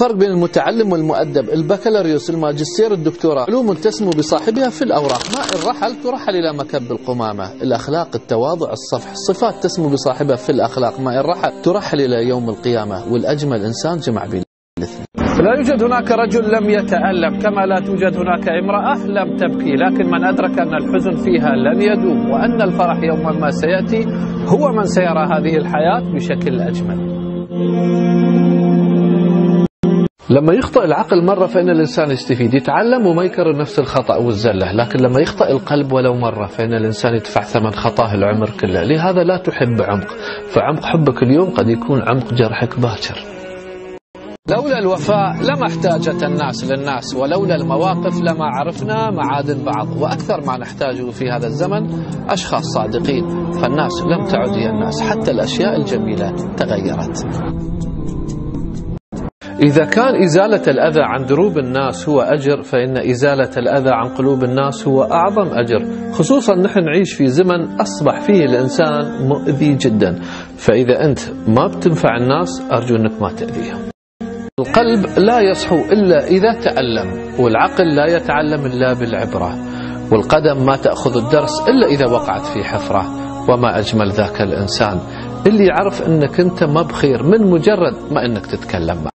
فرق بين المتعلم والمؤدب. البكالوريوس الماجستير الدكتوراه. علوم تسمو بصاحبها في الأوراق. ما إن رحل ترحل إلى مكب القمامة. الأخلاق التواضع الصفح. الصفات تسمو بصاحبها في الأخلاق. ما إن رحل ترحل إلى يوم القيامة. والأجمل إنسان جمع بين الاثنين. لا يوجد هناك رجل لم يتألم كما لا توجد هناك امرأة لم تبكي. لكن من أدرك أن الحزن فيها لن يدوم وأن الفرح يوما ما سيأتي هو من سيرى هذه الحياة بشكل أجمل. لما يخطئ العقل مرة فإن الإنسان يستفيد. يتعلم وما يكرر نفس الخطأ والزلة. لكن لما يخطئ القلب ولو مرة فإن الإنسان يدفع ثمن خطاه العمر كله. لهذا لا تحب عمق. فعمق حبك اليوم قد يكون عمق جرحك باكر. لولا الوفاء لما احتاجت الناس للناس ولولا المواقف لما عرفنا معادن بعض. وأكثر ما نحتاجه في هذا الزمن أشخاص صادقين. فالناس لم تعد هي الناس. حتى الأشياء الجميلة تغيرت. إذا كان إزالة الأذى عن دروب الناس هو أجر فإن إزالة الأذى عن قلوب الناس هو أعظم أجر. خصوصا نحن نعيش في زمن أصبح فيه الإنسان مؤذي جدا. فإذا أنت ما بتنفع الناس أرجو أنك ما تأذيهم. القلب لا يصحو إلا إذا تألم والعقل لا يتعلم إلا بالعبرة. والقدم ما تأخذ الدرس إلا إذا وقعت في حفرة. وما أجمل ذاك الإنسان. اللي يعرف أنك أنت ما بخير من مجرد ما أنك تتكلم معه.